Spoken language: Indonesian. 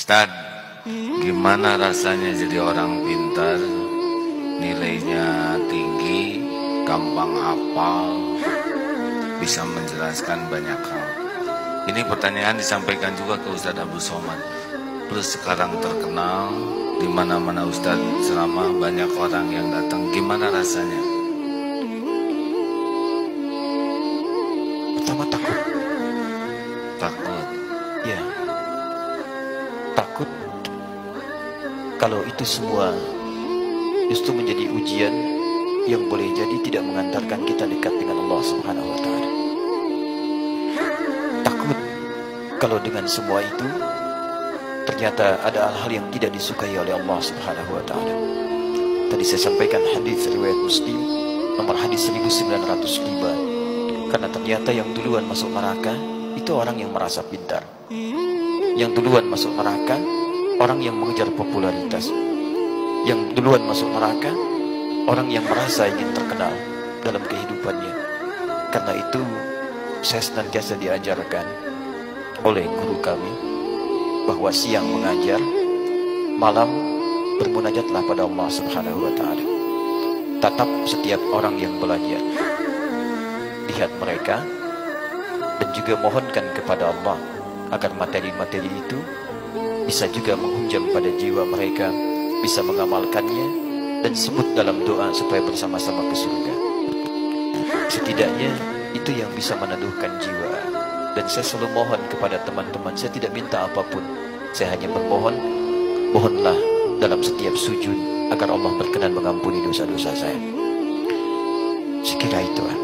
Ustaz, gimana rasanya jadi orang pintar, nilainya tinggi, gampang hafal, bisa menjelaskan banyak hal. Ini pertanyaan disampaikan juga ke Ustaz Abu Somad. Plus sekarang terkenal di mana-mana Ustaz selama banyak orang yang datang. Gimana rasanya? Kalau itu semua justru menjadi ujian yang boleh jadi tidak mengantarkan kita dekat dengan Allah Subhanahu wa taala. Takut kalau dengan semua itu ternyata ada hal-hal yang tidak disukai oleh Allah Subhanahu wa taala. Tadi saya sampaikan hadis riwayat Muslim nomor hadis 1905 karena ternyata yang duluan masuk neraka itu orang yang merasa pintar. Yang duluan masuk neraka orang yang mengejar popularitas. Yang duluan masuk neraka orang yang merasa ingin terkenal dalam kehidupannya. Karena itu saya senantiasa diajarkan oleh guru kami bahwa siang mengajar, malam bermunajatlah pada Allah Subhanahu wa taala. Tatap setiap orang yang belajar. Lihat mereka dan juga mohonkan kepada Allah agar materi-materi itu bisa juga menghunjam pada jiwa mereka, bisa mengamalkannya dan sebut dalam doa supaya bersama-sama ke surga. Setidaknya itu yang bisa meneduhkan jiwa. Dan saya selalu mohon kepada teman-teman, saya tidak minta apa pun. Saya hanya bermohon, mohonlah dalam setiap sujud agar Allah berkenan mengampuni dosa-dosa saya. Sekira itu.